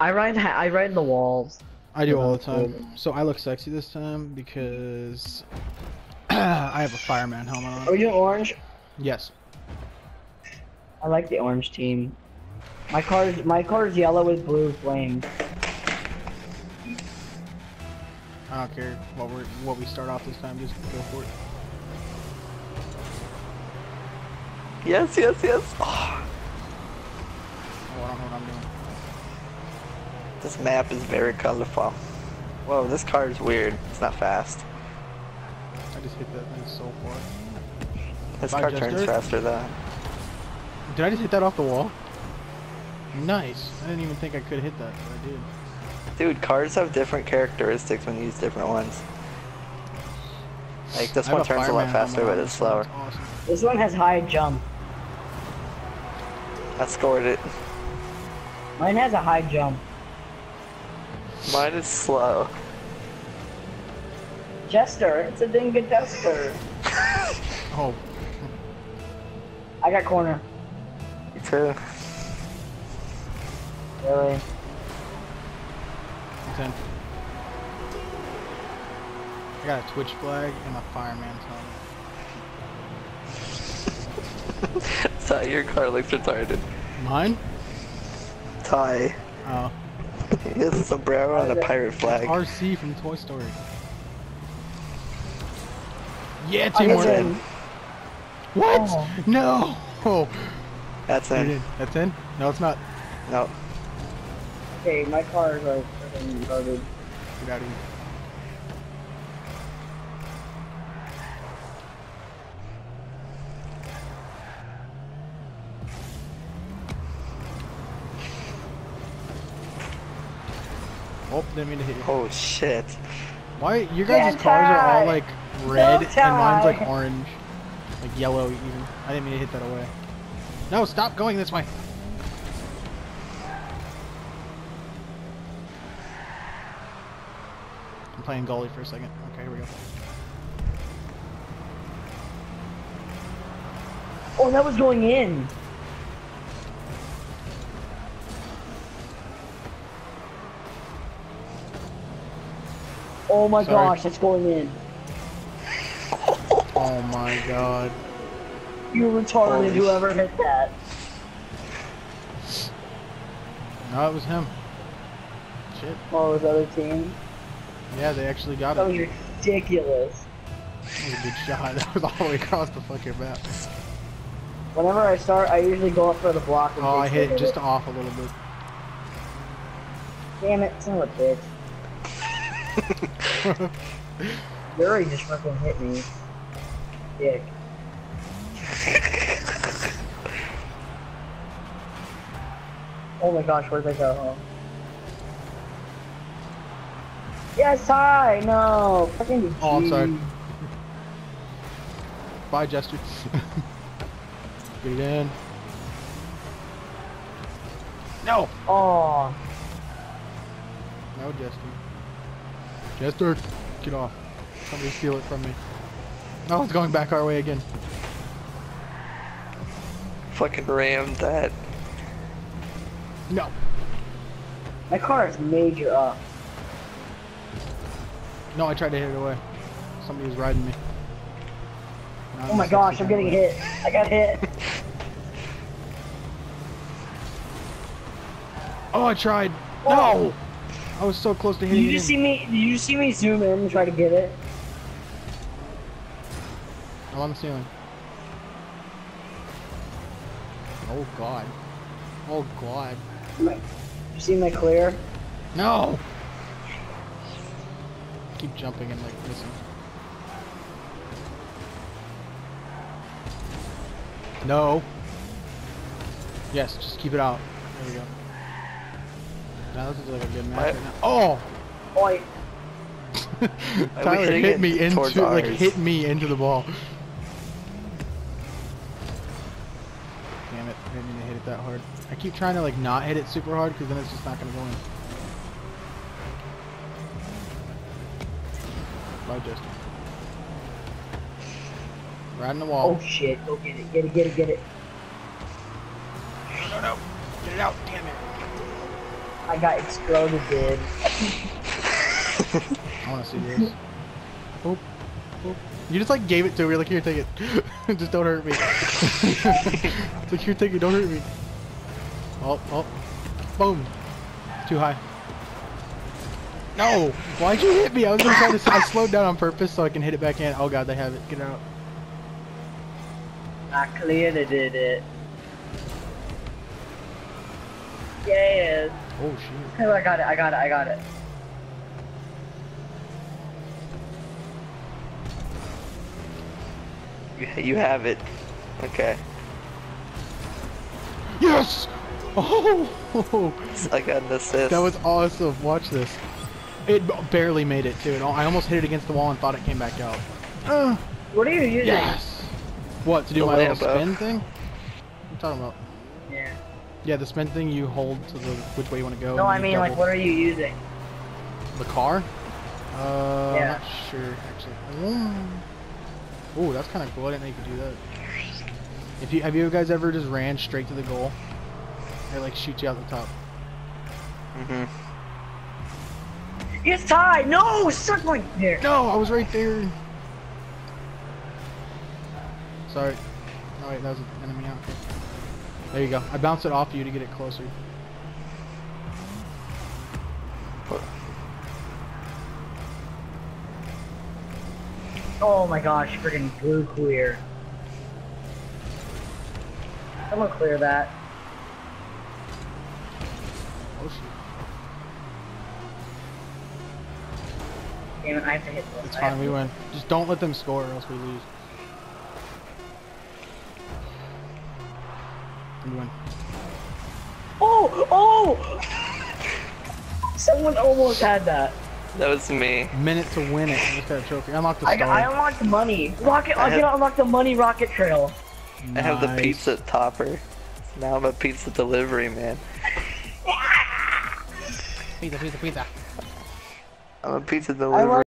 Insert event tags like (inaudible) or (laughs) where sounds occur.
I ride. ha- I ride the walls. I do all the time. So I look sexy this time because (clears throat) I have a fireman helmet on. Are we on. orange? Yes. I like the orange team. My car's my car's yellow with blue flames. I don't care what we what we start off this time. Just go for it. Yes, yes, yes. Oh, Oh, I don't know what I'm doing. This map is very colorful. Whoa, this car is weird. It's not fast. I just hit that thing so far. This Bye, car turns Jester. faster though. Did I just hit that off the wall? Nice. I didn't even think I could hit that, but I did. Dude, cars have different characteristics when you use different ones. Like this I one turns a lot faster, helmet but it's slower. Awesome. This one has high jump. I scored it. Mine has a high jump. Mine is slow. Jester, it's a Dinga Jester. (laughs) Oh, I got corner. Me too. Really? it's in. I got a Twitch flag and a fireman's helmet. (laughs) so your car looks retarded. Mine? Ty. Oh. (laughs) He has a sombrero and a pirate flag. RC from Toy Story. Yeah, I teamwork. was in. in. What? Oh. No. Oh, That's it in. in. That's in? No, it's not. No. Okay, my cars are freaking garbage. Get out of here. Oh, didn't mean to hit you. Oh shit. Why? Your Yeah, guys' cars are all like red, and mine's like orange, like yellow even. I didn't mean to hit that away. No, stop going this way. I'm playing goalie for a second. Okay, here we go. Oh, that was going in. Oh my Sorry. gosh, that's going in. (laughs) Oh my god. You retarded, Holy whoever hit that. No, it was him. Shit. Oh, his other team. Yeah, they actually got That it. was ridiculous. That was a good shot. (laughs) That was all the way across the fucking map. Whenever I start, I usually go up for the block. Oh, I hit it just off a little bit. Damn it, son of a bitch. Yuri just fucking hit me. Dick. oh my gosh, where'd I go? Oh. Yes, hi! No! Fucking Oh, I'm sorry. Bye, Jester. (laughs) Get it in. No! Oh, No, Jester. Jester, get off. Somebody steal it from me. No, it's going back our way again. Fucking rammed that. No. my car is major up. No, I tried to hit it away. Somebody was riding me. Now Oh my gosh, I'm getting hit. I got hit. (laughs) Oh, I tried. Whoa. No! Oh. I was so close to Did hitting you just see me? Did you see me zoom in and try to get it? I'm on the ceiling. Oh god. Oh god. My, you see my clear? No! Keep jumping and like missing. No. Yes, just keep it out. There we go. Now this is like a good match right. Oh! Oi. Tyler hit me into towards like hit me into the ball. Damn it! I didn't mean to hit it that hard. I keep trying to like not hit it super hard because then it's just not gonna go in. Bye, Justin. Riding the wall. Oh shit, go get it, get it, get it, get it. no, no, no! Get it out! Damn it! I got exploded, dude. (laughs) I want to see this. Boop, boop. You just like gave it to me. You're like, here, take it. (laughs) just don't hurt me. (laughs) it's like, here, take it. Don't hurt me. Oh, oh. Boom. Too high. No! Why'd you hit me? I was gonna try to. I slowed down on purpose so I can hit it back in. Oh god, they have it. Get out. I cleared it, did it. Yes. Oh shit. Oh, I got it, I got it, I got it. You, you have it. Okay. Yes! Oh! It's like an assist. That was awesome. Watch this. It barely made it too. It I almost hit it against the wall and thought it came back out. Uh, What are you using? yes. What to do The my little spin thing? What are you talking about? Yeah. Yeah, the spin thing you hold to the which way you want to go. No, I you mean, like, what are you using? the car. Uh, Yeah. I'm not sure actually. Oh, that's kind of cool. I didn't know you could do that. If you have you guys ever just ran straight to the goal? It like shoots you out the top. Mm-hmm. It's tied! No! Suck my there. No, I was right there. Sorry. Oh wait, that was an enemy out. There you go. I bounced it off you to get it closer. Oh my gosh, freaking blue clear. Someone clear that. Oh shit. Damn it, I have to hit this. It's I fine, we win. Just don't let them score or else we lose. We win. Oh! Oh! Someone almost had that. That was me. Minute to win it. I just got a trophy. Unlock the star. got, I unlocked the money. Rocket, I I, can have- unlock the money rocket trail. I have the pizza topper. Now I'm a pizza delivery man. (laughs) Pizza, pizza, pizza. I'm a pizza delivery. like